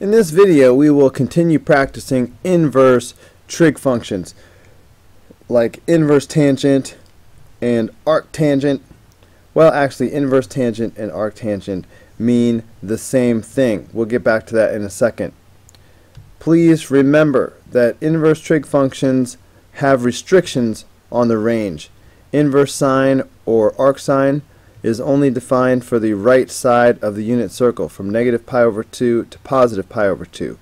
In this video, we will continue practicing inverse trig functions like inverse tangent and arctangent. Well, actually, inverse tangent and arctangent mean the same thing. We'll get back to that in a second. Please remember that inverse trig functions have restrictions on the range. Inverse sine or arcsine is only defined for the right side of the unit circle from negative pi over 2 to positive pi over 2.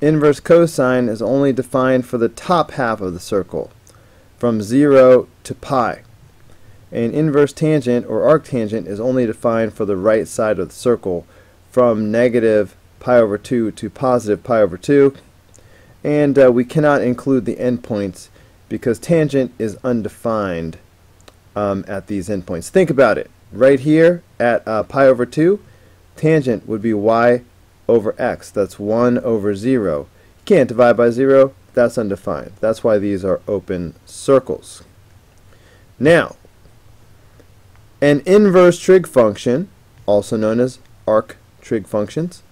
Inverse cosine is only defined for the top half of the circle from 0 to pi. And inverse tangent or arctangent is only defined for the right side of the circle from negative pi over 2 to positive pi over 2. And uh, we cannot include the endpoints because tangent is undefined um, at these endpoints. Think about it right here at uh, pi over 2, tangent would be y over x. That's 1 over 0. You can't divide by 0. That's undefined. That's why these are open circles. Now, an inverse trig function, also known as arc trig functions,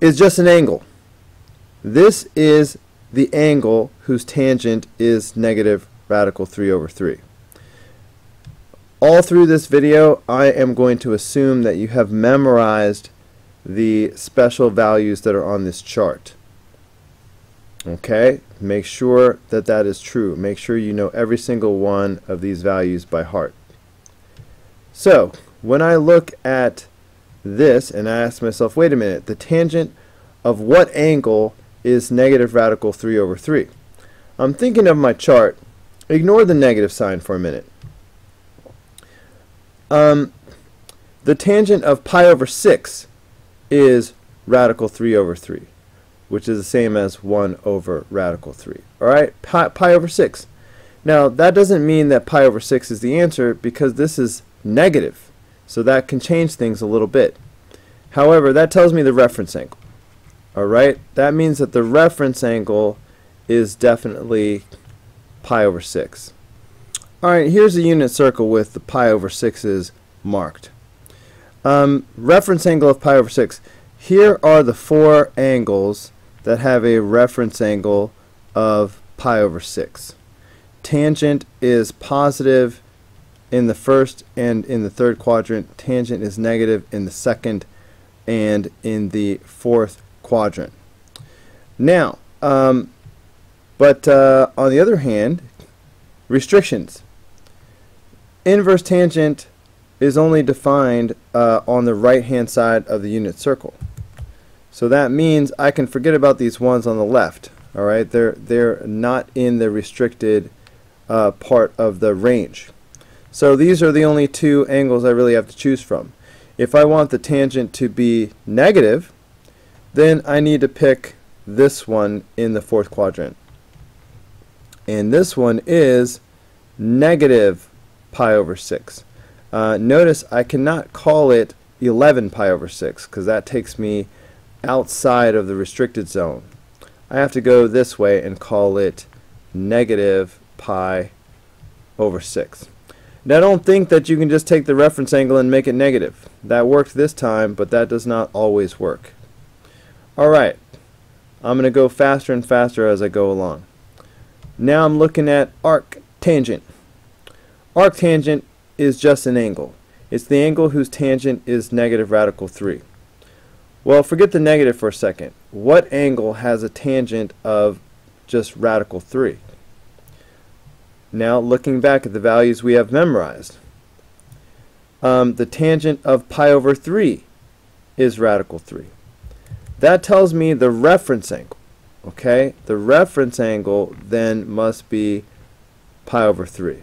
is just an angle. This is the angle whose tangent is negative radical 3 over 3. All through this video, I am going to assume that you have memorized the special values that are on this chart. Okay, make sure that that is true. Make sure you know every single one of these values by heart. So, when I look at this and I ask myself, wait a minute, the tangent of what angle is negative radical 3 over 3? I'm thinking of my chart. Ignore the negative sign for a minute. Um, the tangent of pi over 6 is radical 3 over 3, which is the same as 1 over radical 3. All right, pi, pi over 6. Now, that doesn't mean that pi over 6 is the answer because this is negative, so that can change things a little bit. However, that tells me the reference angle. All right, that means that the reference angle is definitely pi over 6. Alright, here's a unit circle with the pi over 6's marked. Um, reference angle of pi over 6. Here are the four angles that have a reference angle of pi over 6. Tangent is positive in the first and in the third quadrant. Tangent is negative in the second and in the fourth quadrant. Now, um, but uh, on the other hand, restrictions inverse tangent is only defined uh, on the right hand side of the unit circle. So that means I can forget about these ones on the left. Alright, they're, they're not in the restricted uh, part of the range. So these are the only two angles I really have to choose from. If I want the tangent to be negative, then I need to pick this one in the fourth quadrant. And this one is negative pi over 6. Uh, notice I cannot call it 11 pi over 6 because that takes me outside of the restricted zone. I have to go this way and call it negative pi over 6. Now don't think that you can just take the reference angle and make it negative. That worked this time, but that does not always work. Alright, I'm going to go faster and faster as I go along. Now I'm looking at arc tangent. Arctangent is just an angle. It's the angle whose tangent is negative radical 3. Well, forget the negative for a second. What angle has a tangent of just radical 3? Now, looking back at the values we have memorized, um, the tangent of pi over 3 is radical 3. That tells me the reference angle. Okay? The reference angle then must be pi over 3.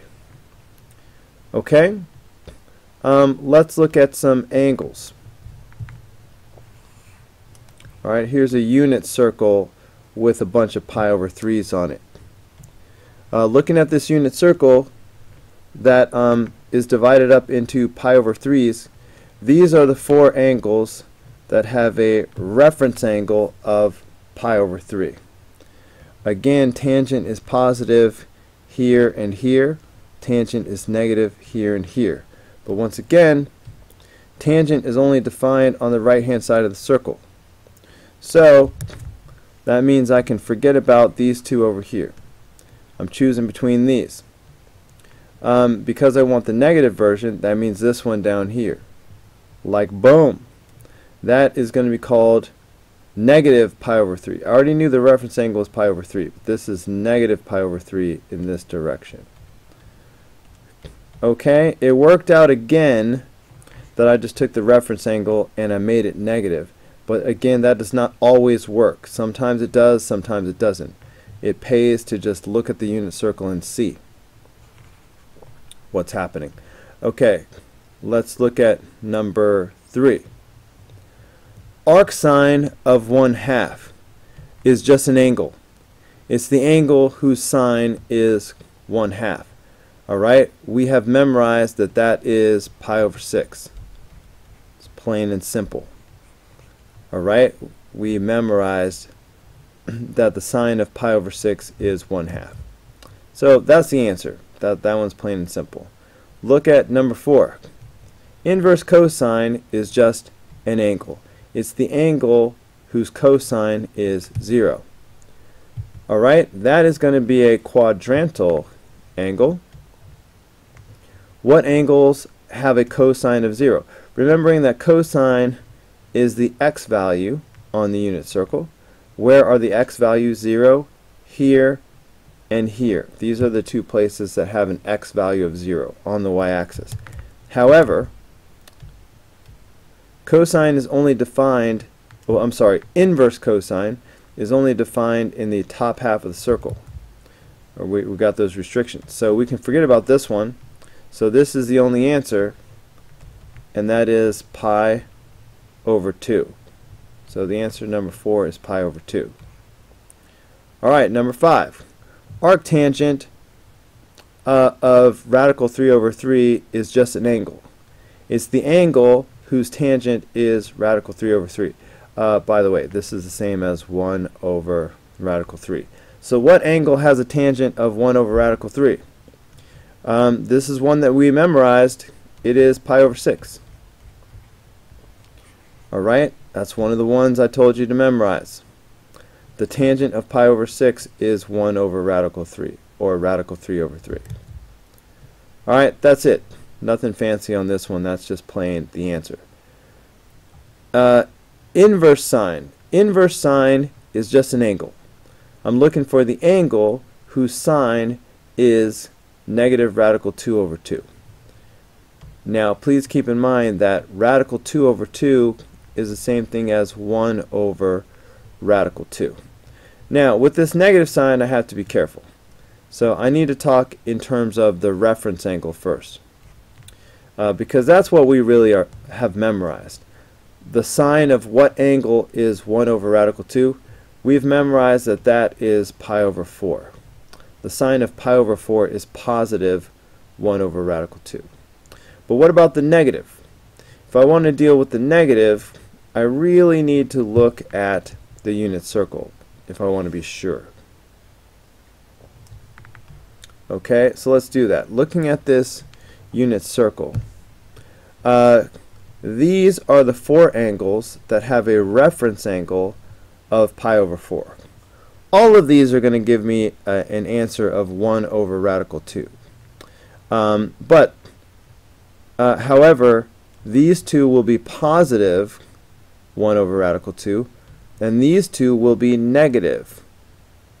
Okay? Um, let's look at some angles. Alright, here's a unit circle with a bunch of pi over 3's on it. Uh, looking at this unit circle that um, is divided up into pi over 3's, these are the four angles that have a reference angle of pi over 3. Again, tangent is positive here and here tangent is negative here and here. But once again, tangent is only defined on the right hand side of the circle. So that means I can forget about these two over here. I'm choosing between these. Um, because I want the negative version, that means this one down here. Like boom. That is going to be called negative pi over 3. I already knew the reference angle is pi over 3, but this is negative pi over 3 in this direction. Okay, it worked out again that I just took the reference angle and I made it negative. But again, that does not always work. Sometimes it does, sometimes it doesn't. It pays to just look at the unit circle and see what's happening. Okay, let's look at number 3 Arc sine of 1 half is just an angle. It's the angle whose sine is 1 half. Alright, we have memorized that that is pi over 6. It's plain and simple. Alright, we memorized that the sine of pi over 6 is 1 half. So that's the answer. That, that one's plain and simple. Look at number 4. Inverse cosine is just an angle. It's the angle whose cosine is 0. Alright, that is going to be a quadrantal angle. What angles have a cosine of 0? Remembering that cosine is the x value on the unit circle. Where are the x values 0? Here and here. These are the two places that have an x value of 0 on the y-axis. However, Cosine is only defined, well, I'm sorry, inverse cosine is only defined in the top half of the circle. Or we, we got those restrictions. So we can forget about this one. So this is the only answer, and that is pi over 2. So the answer number 4 is pi over 2. Alright, number 5. Arctangent uh, of radical 3 over 3 is just an angle. It's the angle whose tangent is radical 3 over 3. Uh, by the way, this is the same as 1 over radical 3. So what angle has a tangent of 1 over radical 3? Um, this is one that we memorized. It is pi over 6. Alright, that's one of the ones I told you to memorize. The tangent of pi over 6 is 1 over radical 3, or radical 3 over 3. Alright, that's it. Nothing fancy on this one. That's just plain the answer. Uh, inverse sine. Inverse sine is just an angle. I'm looking for the angle whose sine is negative radical 2 over 2. Now please keep in mind that radical 2 over 2 is the same thing as 1 over radical 2. Now with this negative sign I have to be careful. So I need to talk in terms of the reference angle first uh, because that's what we really are, have memorized. The sine of what angle is 1 over radical 2, we've memorized that that is pi over 4. The sine of pi over 4 is positive 1 over radical 2. But what about the negative? If I want to deal with the negative, I really need to look at the unit circle if I want to be sure. Okay, so let's do that. Looking at this unit circle. Uh, these are the four angles that have a reference angle of pi over 4. All of these are going to give me uh, an answer of 1 over radical 2. Um, but, uh, however, these two will be positive 1 over radical 2, and these two will be negative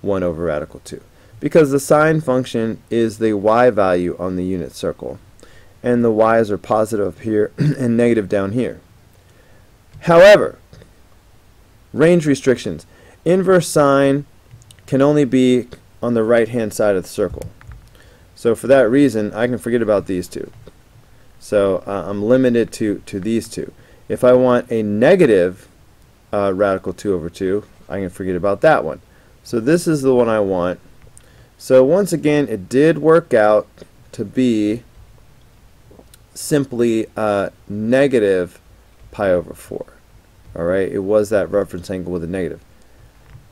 1 over radical 2 because the sine function is the y value on the unit circle and the y's are positive up here and negative down here. However, range restrictions. Inverse sine can only be on the right hand side of the circle. So for that reason, I can forget about these two. So uh, I'm limited to, to these two. If I want a negative uh, radical 2 over 2, I can forget about that one. So this is the one I want. So once again, it did work out to be simply uh, negative pi over 4. Alright, it was that reference angle with a negative.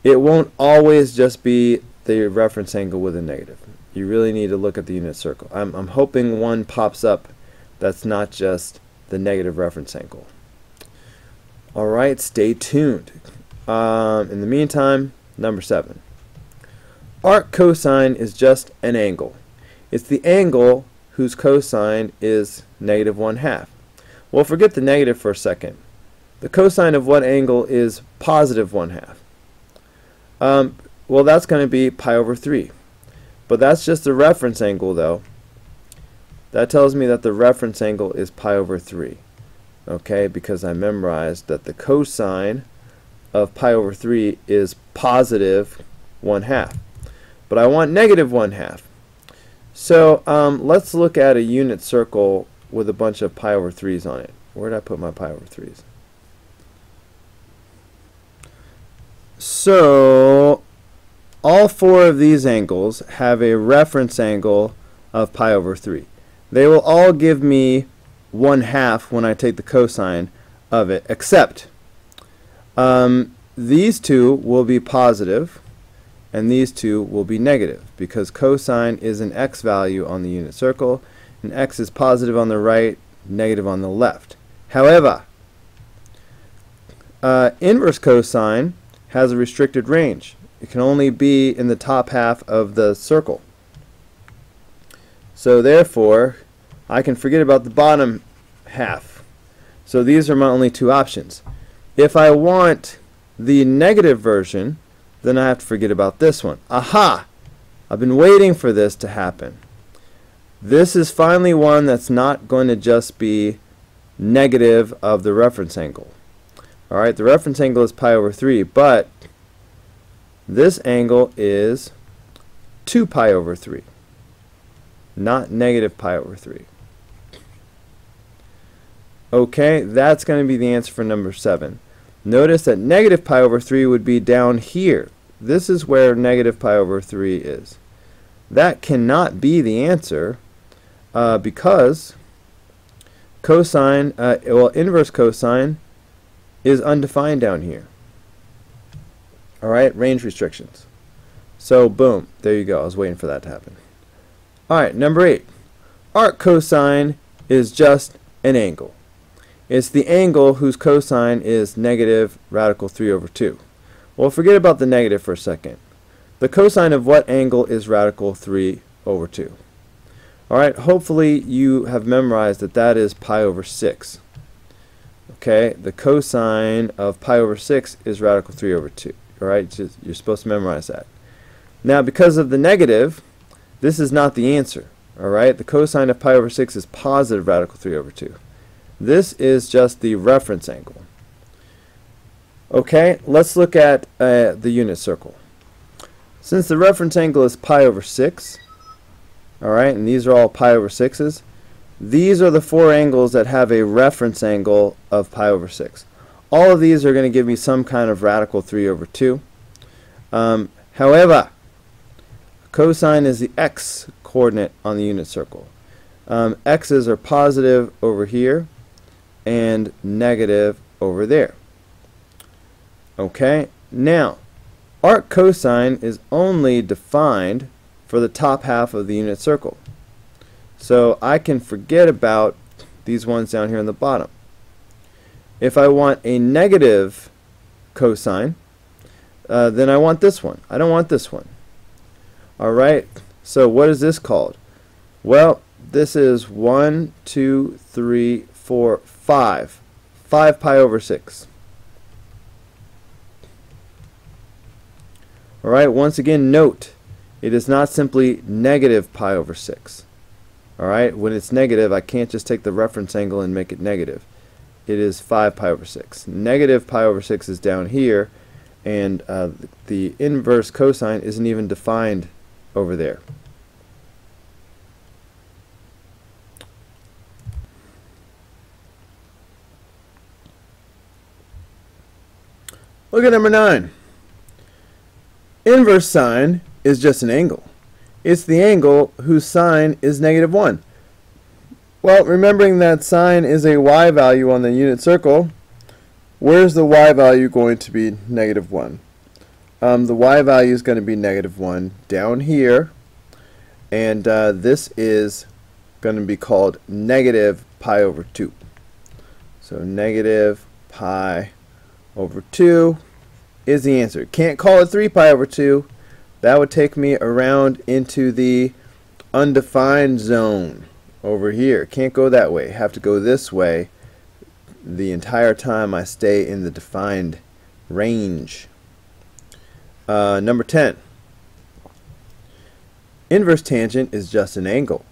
It won't always just be the reference angle with a negative. You really need to look at the unit circle. I'm, I'm hoping one pops up that's not just the negative reference angle. Alright, stay tuned. um, in the meantime, number 7. Arc cosine is just an angle. It's the angle whose cosine is negative 1 half. Well, forget the negative for a second. The cosine of what angle is positive 1 half? Um, well, that's going to be pi over 3. But that's just the reference angle, though. That tells me that the reference angle is pi over 3. Okay, because I memorized that the cosine of pi over 3 is positive 1 half. But I want negative 1 half. So um, let's look at a unit circle with a bunch of pi over 3's on it. Where did I put my pi over 3's? So all four of these angles have a reference angle of pi over 3. They will all give me 1 half when I take the cosine of it, except um, these two will be positive and these two will be negative because cosine is an x value on the unit circle and x is positive on the right, negative on the left. However, uh, inverse cosine has a restricted range. It can only be in the top half of the circle. So therefore, I can forget about the bottom half. So these are my only two options. If I want the negative version, then I have to forget about this one. Aha! I've been waiting for this to happen. This is finally one that's not going to just be negative of the reference angle. Alright, the reference angle is pi over 3, but this angle is 2 pi over 3, not negative pi over 3. Okay, that's going to be the answer for number 7. Notice that negative pi over 3 would be down here. This is where negative pi over 3 is. That cannot be the answer uh, because cosine, uh, well, inverse cosine is undefined down here. Alright, range restrictions. So, boom, there you go. I was waiting for that to happen. Alright, number 8. Arc cosine is just an angle. It's the angle whose cosine is negative radical 3 over 2. Well, forget about the negative for a second. The cosine of what angle is radical 3 over 2? Alright, hopefully you have memorized that that is pi over 6. Okay, the cosine of pi over 6 is radical 3 over 2. Alright, you're supposed to memorize that. Now, because of the negative, this is not the answer. Alright, the cosine of pi over 6 is positive radical 3 over 2. This is just the reference angle. Okay, let's look at uh, the unit circle. Since the reference angle is pi over 6, alright, and these are all pi over 6s, these are the four angles that have a reference angle of pi over 6. All of these are going to give me some kind of radical 3 over 2. Um, however, cosine is the x coordinate on the unit circle. Um, x's are positive over here and negative over there. Okay, now arc cosine is only defined for the top half of the unit circle. So I can forget about these ones down here in the bottom. If I want a negative cosine, uh, then I want this one. I don't want this one. Alright, so what is this called? Well, this is 1, 2, 3, 4, 5. 5 pi over 6. Alright, once again note, it is not simply negative pi over 6. Alright, when it's negative, I can't just take the reference angle and make it negative it is 5 pi over 6. Negative pi over 6 is down here, and uh, the inverse cosine isn't even defined over there. Look at number 9. Inverse sine is just an angle. It's the angle whose sine is negative 1. Well, remembering that sine is a y value on the unit circle, where's the y value going to be negative 1? Um, the y value is going to be negative 1 down here, and uh, this is going to be called negative pi over 2. So negative pi over 2, is the answer. Can't call it 3 pi over 2. That would take me around into the undefined zone over here. Can't go that way. Have to go this way the entire time I stay in the defined range. Uh, number 10. Inverse tangent is just an angle.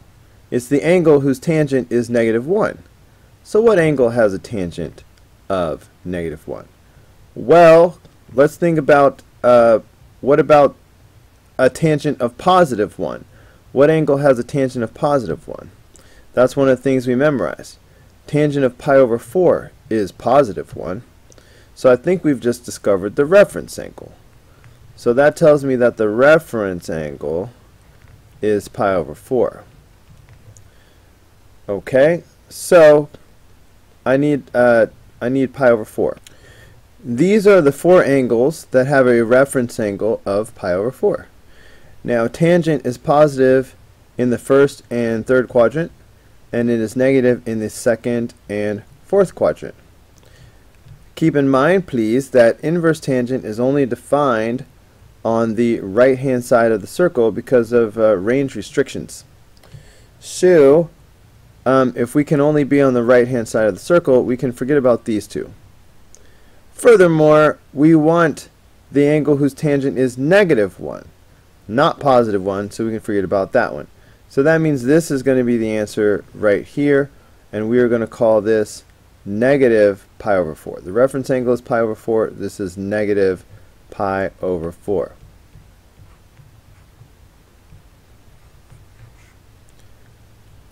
It's the angle whose tangent is negative 1. So what angle has a tangent of negative 1? Well, let's think about uh, what about a tangent of positive 1? What angle has a tangent of positive 1? That's one of the things we memorize. Tangent of pi over 4 is positive 1. So I think we've just discovered the reference angle. So that tells me that the reference angle is pi over 4. Okay, so I need uh, I need pi over 4. These are the four angles that have a reference angle of pi over 4. Now tangent is positive in the first and third quadrant and it is negative in the second and fourth quadrant. Keep in mind please that inverse tangent is only defined on the right hand side of the circle because of uh, range restrictions. So um, if we can only be on the right hand side of the circle we can forget about these two. Furthermore we want the angle whose tangent is negative 1 not positive 1 so we can forget about that one. So that means this is going to be the answer right here and we are going to call this negative pi over 4. The reference angle is pi over 4. This is negative pi over 4.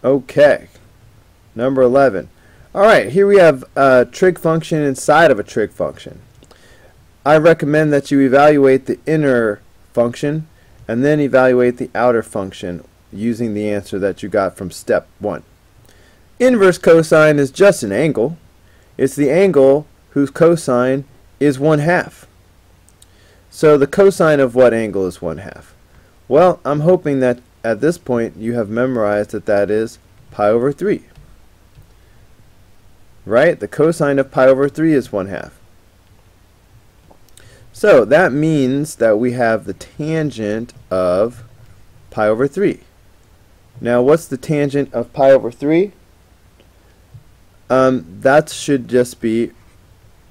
Okay, number 11. Alright, here we have a trig function inside of a trig function. I recommend that you evaluate the inner function and then evaluate the outer function using the answer that you got from step 1. Inverse cosine is just an angle. It's the angle whose cosine is 1 half. So the cosine of what angle is 1 half? Well, I'm hoping that at this point you have memorized that that is pi over 3. Right? The cosine of pi over 3 is 1 half. So that means that we have the tangent of pi over 3. Now what's the tangent of pi over 3? Um, that should just be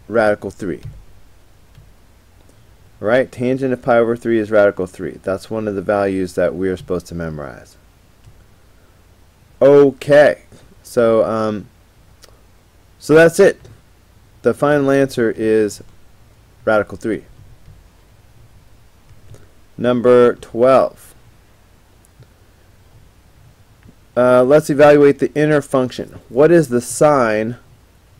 radical 3 right? Tangent of pi over 3 is radical 3. That's one of the values that we're supposed to memorize. Okay, so um, so that's it. The final answer is radical 3. Number 12. Uh, let's evaluate the inner function. What is the sine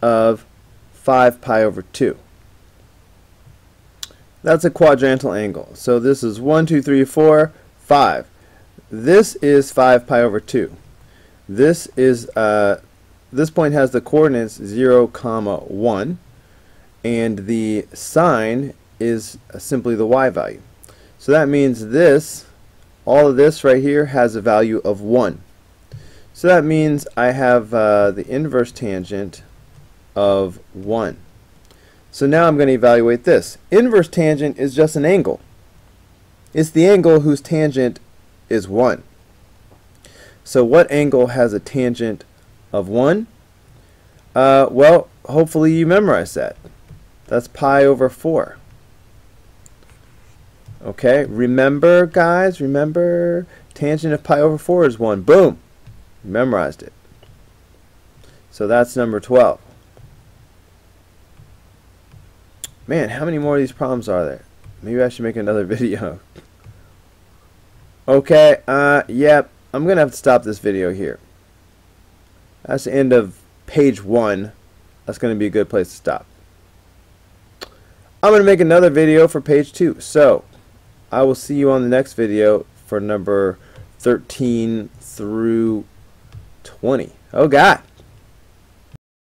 of 5 pi over 2? That's a quadrantal angle. So this is 1, 2, 3, 4, 5. This is 5 pi over 2. This is uh, this point has the coordinates 0, comma 1 and the sine is simply the y value. So that means this, all of this right here has a value of 1. So that means I have uh, the inverse tangent of 1. So now I'm going to evaluate this. Inverse tangent is just an angle. It's the angle whose tangent is 1. So what angle has a tangent of 1? Uh, well, hopefully you memorize that. That's pi over 4. Okay, remember guys, remember tangent of pi over 4 is 1. Boom! Memorized it. So that's number 12. Man, how many more of these problems are there? Maybe I should make another video. okay, uh, yep. I'm going to have to stop this video here. That's the end of page one. That's going to be a good place to stop. I'm going to make another video for page two. So, I will see you on the next video for number 13 through 20. Oh, God.